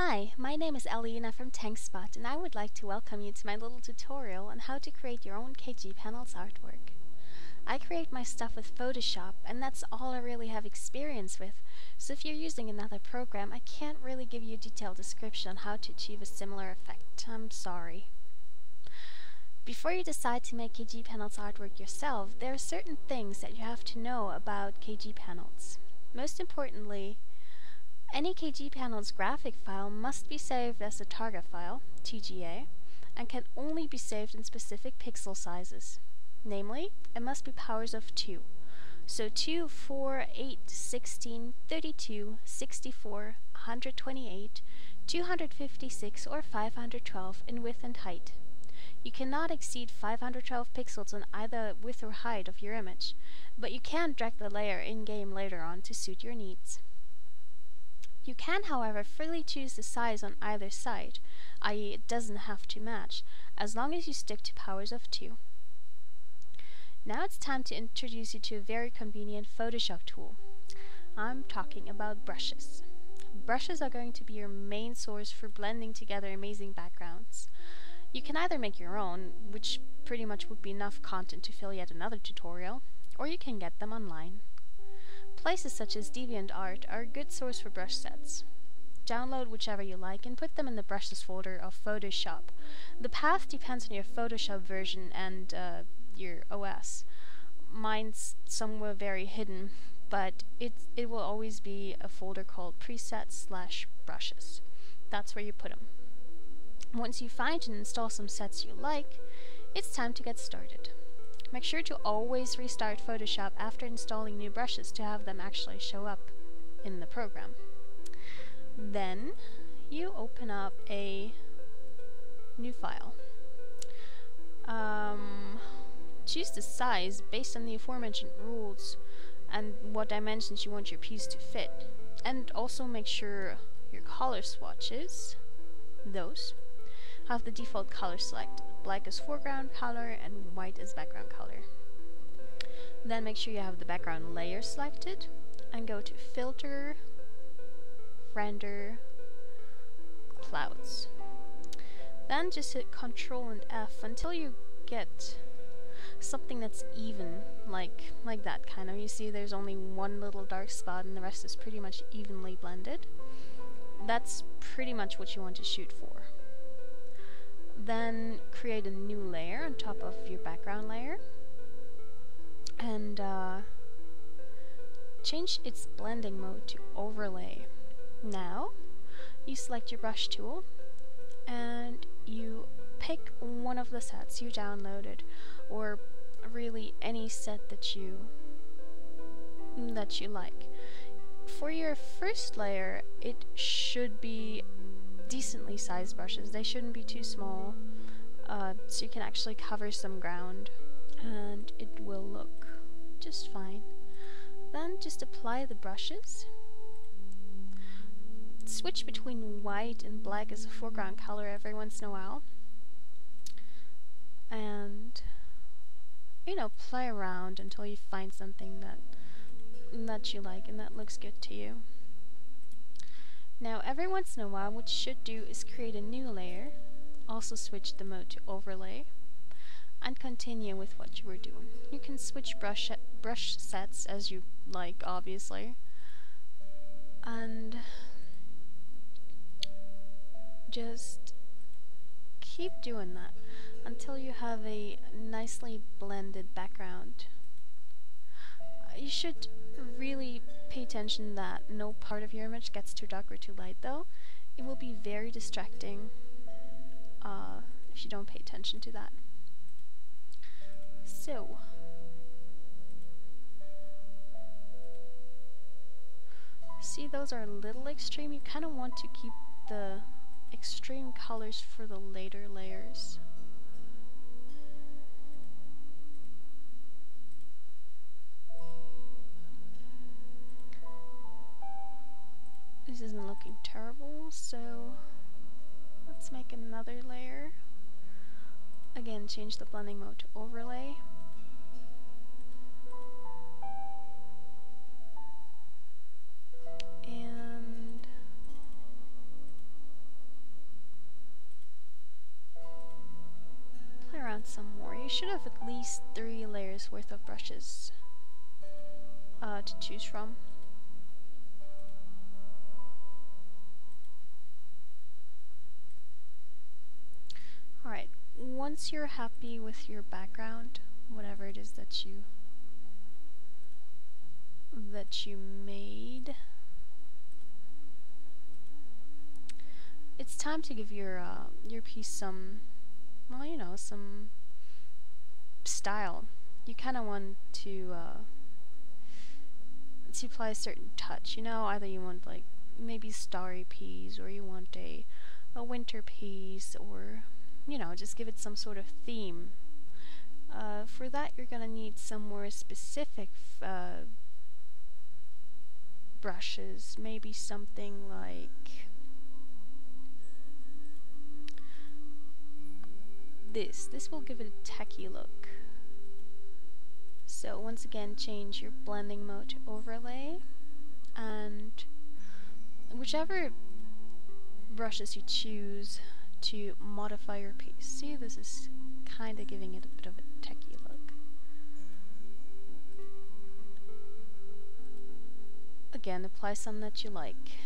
Hi, my name is Aliena from TankSpot and I would like to welcome you to my little tutorial on how to create your own KG Panels artwork. I create my stuff with Photoshop and that's all I really have experience with, so if you're using another program I can't really give you a detailed description on how to achieve a similar effect. I'm sorry. Before you decide to make KG Panels artwork yourself, there are certain things that you have to know about KG Panels. Most importantly, any KG Panels graphic file must be saved as a Targa file, TGA, and can only be saved in specific pixel sizes. Namely, it must be powers of 2. So 2, 4, 8, 16, 32, 64, 128, 256 or 512 in width and height. You cannot exceed 512 pixels on either width or height of your image, but you can drag the layer in-game later on to suit your needs. You can, however, freely choose the size on either side, i.e. it doesn't have to match, as long as you stick to powers of 2. Now it's time to introduce you to a very convenient Photoshop tool. I'm talking about brushes. Brushes are going to be your main source for blending together amazing backgrounds. You can either make your own, which pretty much would be enough content to fill yet another tutorial, or you can get them online. Places such as DeviantArt are a good source for brush sets. Download whichever you like and put them in the brushes folder of Photoshop. The path depends on your Photoshop version and uh, your OS. Mine's somewhere very hidden, but it, it will always be a folder called presets slash brushes. That's where you put them. Once you find and install some sets you like, it's time to get started. Make sure to always restart Photoshop after installing new brushes to have them actually show up in the program. Then you open up a new file. Um, choose the size based on the aforementioned rules and what dimensions you want your piece to fit. And also make sure your color swatches, those, have the default color selected black as foreground color and white as background color. Then make sure you have the background layer selected and go to filter, render, clouds. Then just hit Ctrl and F until you get something that's even, like like that kind of. You see there's only one little dark spot and the rest is pretty much evenly blended. That's pretty much what you want to shoot for. Then create a new layer on top of your background layer. And uh, change its blending mode to overlay. Now, you select your brush tool and you pick one of the sets you downloaded or really any set that you that you like. For your first layer, it should be decently sized brushes. They shouldn't be too small, uh, so you can actually cover some ground, and it will look just fine. Then just apply the brushes. Switch between white and black as a foreground color every once in a while. And, you know, play around until you find something that that you like and that looks good to you. Now every once in a while what you should do is create a new layer, also switch the mode to overlay, and continue with what you were doing. You can switch brush, brush sets as you like obviously, and just keep doing that until you have a nicely blended background. You should really pay attention that no part of your image gets too dark or too light though. It will be very distracting uh, if you don't pay attention to that. So, see those are a little extreme. You kind of want to keep the extreme colors for the later layers. This isn't looking terrible, so let's make another layer. Again, change the blending mode to overlay. And play around some more. You should have at least three layers worth of brushes uh, to choose from. Alright, once you're happy with your background, whatever it is that you that you made, it's time to give your uh, your piece some, well, you know, some style. You kind of want to uh, to apply a certain touch. You know, either you want like maybe starry piece, or you want a a winter piece, or you know, just give it some sort of theme. Uh, for that, you're gonna need some more specific uh, brushes. Maybe something like this. This will give it a techie look. So once again, change your blending mode to overlay, and whichever brushes you choose to modify your piece. See, this is kind of giving it a bit of a techie look. Again, apply some that you like.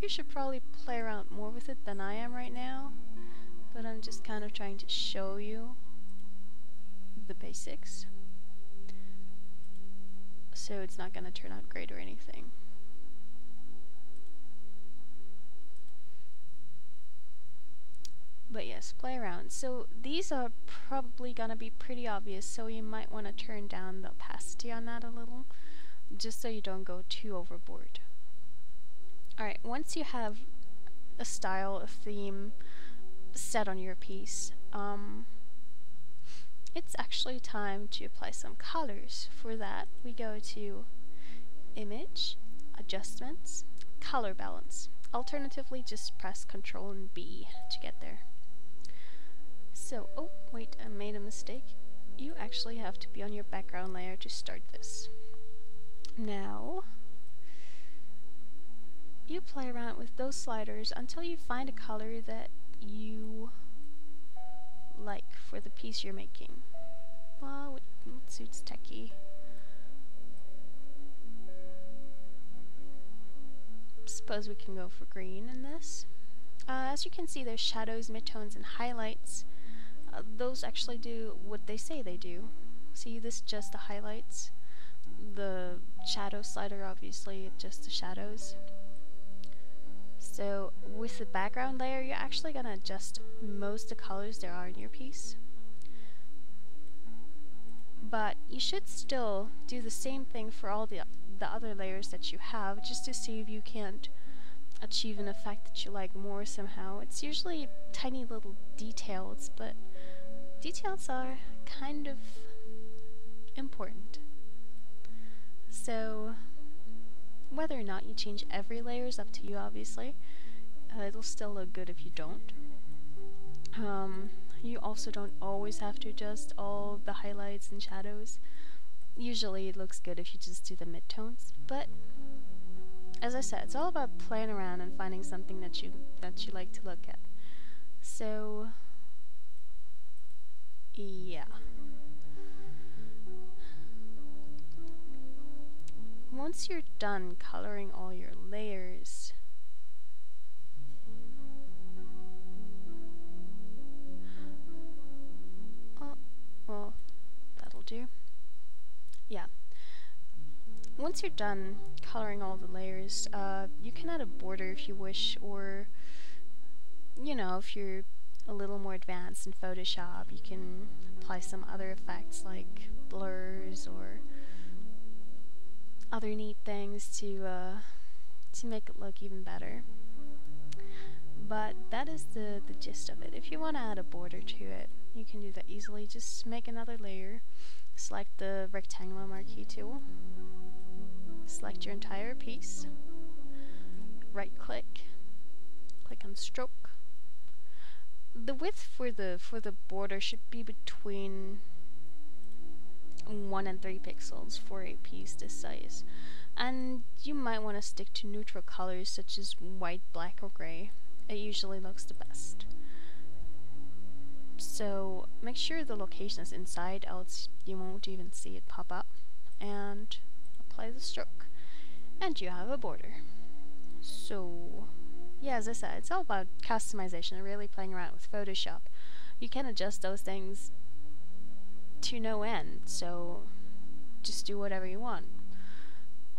You should probably play around more with it than I am right now but I'm just kind of trying to show you the basics. So it's not going to turn out great or anything. But yes, play around. So these are probably going to be pretty obvious, so you might want to turn down the opacity on that a little, just so you don't go too overboard. Alright, once you have a style, a theme, set on your piece, um, it's actually time to apply some colors. For that, we go to Image, Adjustments, Color Balance. Alternatively, just press Ctrl and B to get there. So, oh, wait, I made a mistake. You actually have to be on your background layer to start this. Now, you play around with those sliders until you find a color that you like for the piece you're making. Well, what suits techie? Suppose we can go for green in this. Uh, as you can see, there's shadows, midtones, and highlights. Uh, those actually do what they say they do. See, this just the highlights. The shadow slider, obviously, just the shadows. So with the background layer, you're actually going to adjust most of the colors there are in your piece. But you should still do the same thing for all the, the other layers that you have, just to see if you can't achieve an effect that you like more somehow. It's usually tiny little details, but details are kind of important. So whether or not you change every layer is up to you, obviously. Uh, it'll still look good if you don't. Um, you also don't always have to adjust all the highlights and shadows. Usually it looks good if you just do the midtones, but as I said, it's all about playing around and finding something that you that you like to look at. So yeah. Once you're done coloring all your layers, Well, that'll do. Yeah. Once you're done coloring all the layers, uh, you can add a border if you wish, or, you know, if you're a little more advanced in Photoshop, you can apply some other effects like blurs or other neat things to, uh, to make it look even better. But that is the, the gist of it. If you want to add a border to it, you can do that easily. Just make another layer, select the rectangular marquee tool, select your entire piece, right click, click on stroke. The width for the for the border should be between 1 and 3 pixels for a piece this size. And you might want to stick to neutral colors such as white, black, or gray. It usually looks the best. So make sure the location is inside, else you won't even see it pop up. And apply the stroke. And you have a border. So, yeah, as I said, it's all about customization and really playing around with Photoshop. You can adjust those things to no end, so just do whatever you want.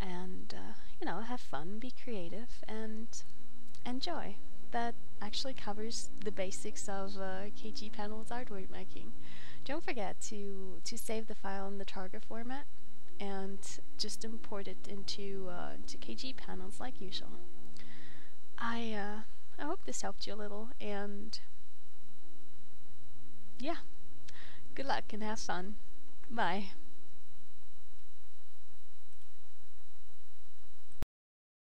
And, uh, you know, have fun, be creative, and enjoy. That actually covers the basics of uh, KG Panels artwork making. Don't forget to, to save the file in the Targa format and just import it into, uh, into KG Panels like usual. I, uh, I hope this helped you a little, and yeah, good luck and have fun. Bye.